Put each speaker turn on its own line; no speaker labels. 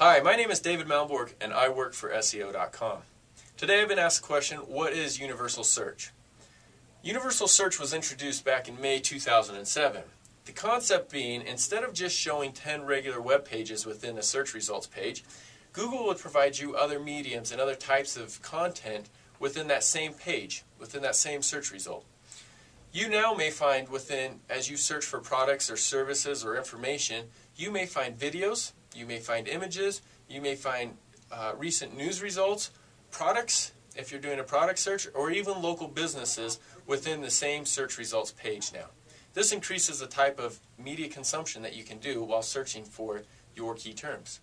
Hi, my name is David Malmborg and I work for SEO.com. Today I've been asked the question, what is Universal Search? Universal Search was introduced back in May 2007. The concept being, instead of just showing 10 regular web pages within a search results page, Google would provide you other mediums and other types of content within that same page, within that same search result. You now may find within, as you search for products or services or information, you may find videos, you may find images, you may find uh, recent news results, products, if you're doing a product search, or even local businesses within the same search results page now. This increases the type of media consumption that you can do while searching for your key terms.